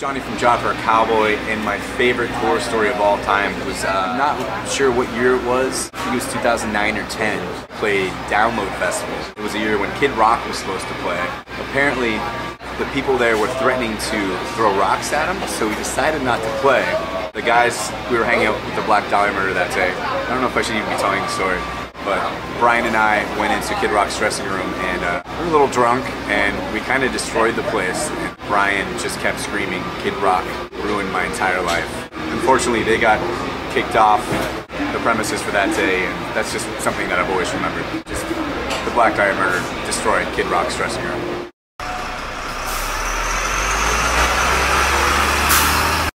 Jonny from Job for a Cowboy, and my favorite tour story of all time was uh, not sure what year it was. I think it was 2009 or 10. Played Download Festival. It was a year when Kid Rock was supposed to play. Apparently, the people there were threatening to throw rocks at him, so we decided not to play. The guys, we were hanging out with the Black Dahlia Murder that day. I don't know if I should even be telling the story, but Brian and I went into Kid Rock's dressing room and uh, we were a little drunk and we kind of destroyed the place. And Brian just kept screaming, Kid Rock ruined my entire life. Unfortunately, they got kicked off the premises for that day, and that's just something that I've always remembered. Just the Black Dahlia Murder destroyed Kid Rock's dressing room.